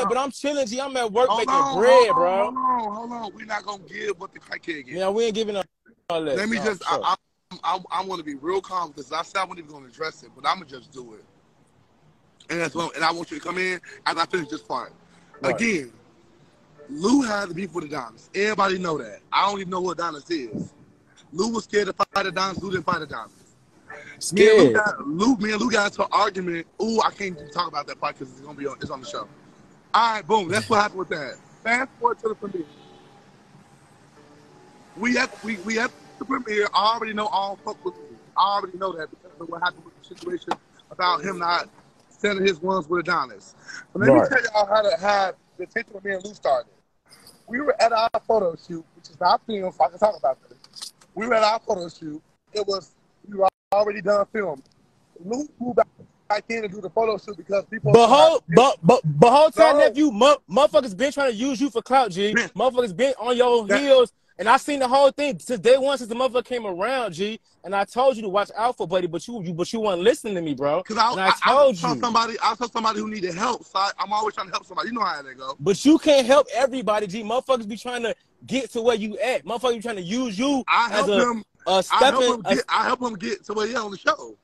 that, but I'm chilling, G. I'm at work Hold making on, bread, hold on, bro. Hold on, hold on. We're not gonna give what the crackhead get. Yeah, we ain't giving up all that. Let me No, just. sure. I, I, I, I want to be real calm because I said I wasn't even gonna address it, but I'm gonna just do it. And that's what. And I want you to come in as I finish this part. Right. Again, Lou had the beef with Adonis. Everybody know that. I don't even know what Adonis is. Lou was scared to fight Adonis. Lou didn't fight Adonis. Me and Lou Scared. got, Lou, me and Lou got into an argument. Ooh, I can't talk about that part because it's gonna be on, it's on the show. All right, boom. That's what happened with that. Fast forward to the premiere. We at we we at the premiere. I already know all fuck with me. I already know that because of what happened with the situation about him not sending his ones with Adonis. But let Right. me tell y'all how to how the tension with me and Lou started. We were at our photo shoot, which is not filmed, so I can talk about this. We were at our photo shoot. It was we were already done filming. Lou moved back back in to do the photo shoot because people. But whole, but but but whole time, No. nephew, mu- motherfuckers been trying to use you for clout, G. Man. Motherfuckers been on your That- heels, and I seen the whole thing since day one, since the motherfucker came around, G. And I told you to watch out for, buddy, but you, you but you weren't listening to me, bro. Because I, I, I I, told saw you. somebody, I saw somebody who needed help. So I, I'm always trying to help somebody. You know how they go. But you can't help everybody, G. Motherfuckers be trying to get to where you at. Motherfuckers be trying to use you I as help a, him. a I help stepping. him get. I help him get to where he on the show.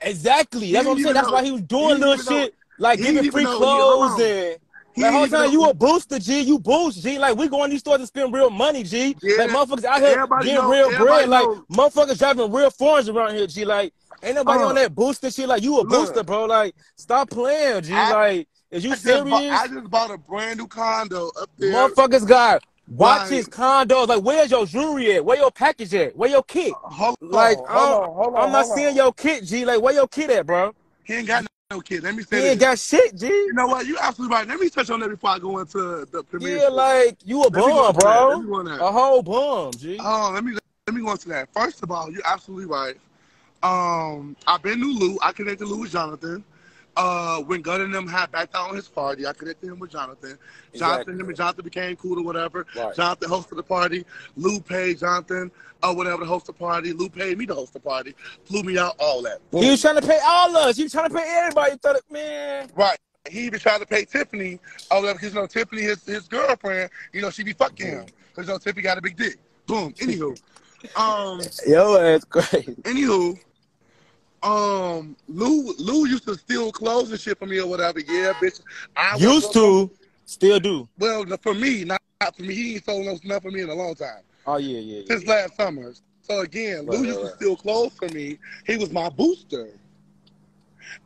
Exactly. That's what I'm saying. That's know- why he was doing little even know- shit like he giving free even know- he- hold clothes and. He Like, whole time you a booster, G. You boost, G. Like, we going in these stores and spend real money, G. Yeah. Like, motherfuckers out here Everybody getting real everybody bread. Like, motherfuckers driving real foreigns around here, G. Like, ain't nobody Uh, on that booster shit. Like, you a look. booster, bro. Like, stop playing, G. I- like, is you I just, bought, serious? I just bought a brand new condo up there. Motherfuckers got watches, Like- condos. Like, where's your jewelry at? Where your package at? Where your kit? Hold on, Like, hold I'm, on, hold on, I'm not hold seeing on. your kit, G. Like, where your kit at, bro? He ain't got no kid. Let me He say ain't got shit, G. You know what? You absolutely right. Let me touch on that before I go into the premiere. Yeah, like, you a Let me go bum, that. Let me bro. go into that. A whole bum, G. Oh, let me let me go into that. First of all, you're absolutely right. Um, I've been to Lou. I connected Lou with Jonathan. Uh, when Gunn and them had backed out on his party, I connected him with Jonathan. Jonathan, Exactly. him and Jonathan became cool or whatever. Right. Jonathan hosted the party. Lou paid Jonathan or whatever to host the party. Lou paid me to host the party. Flew me out, all that. He was trying to pay all of us. He was trying to pay everybody. You thought, it, man. Right. He even tried to pay Tiffany or whatever because you know Tiffany, his his girlfriend, you know she be fucking him because you know Tiffany got a big dick. Boom. Anywho, um. Yo, that's crazy. Anywho, um, Lou Lou used to steal clothes and shit from me or whatever. Yeah, bitch. I Used to, still do. Well, for me, not, not for me. He ain't sold no stuff for me in a long time Oh yeah, yeah. yeah. since last summer. So again, Lou Right, used right, to steal clothes for me. He was my booster.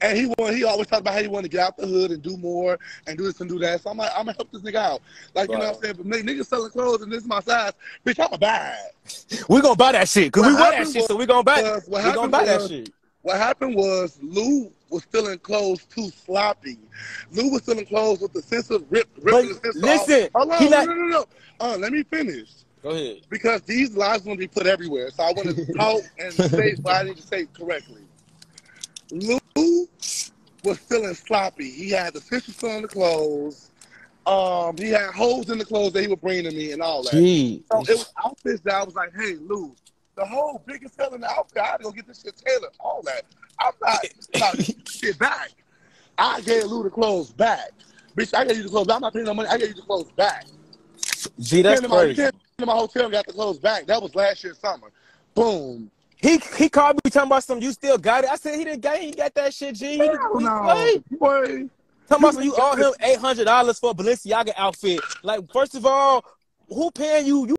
And he want, he always talked about how he wanted to get out the hood and do more and do this and do that. So I'm like, I'm gonna help this nigga out. Like, you know what I'm saying? But nigga- niggas selling clothes and this is my size, bitch, I'ma buy it. We gonna buy that shit, cause What we want that shit, so was- we gonna buy. was- what We gonna buy that shit. What happened was Lou was stealing clothes too sloppy. Lou was stealing clothes with the sense of rip, ripping But the sense listen, off. Hold on, he no, not- no, no, no. Uh, let me finish. Go ahead. Because these lies going to be put everywhere. So I want to talk and say what I need to say correctly. Lou was feeling sloppy. He had the sisters still on the clothes. Um, he had holes in the clothes that he would bring to me and all that. Gee, So it was outfits that I was like, hey, Lou, the whole biggest hell in the outfit, I had to go get this shit tailored, all that. I'm not, not shit back. I gave Lou the clothes back. Bitch, I gave you the clothes. Back. I'm not paying no money. I gave you the clothes back. Gee, that's to my, crazy. came my hotel and got the clothes back. That was last year summer. Boom. He he called me talking about some. You still got it? I said he didn't got. He got that shit. G. He, he, Hell no. Boy. Talking about some. You owe him eight hundred dollars for a Balenciaga outfit. Like, first of all, who paying you? You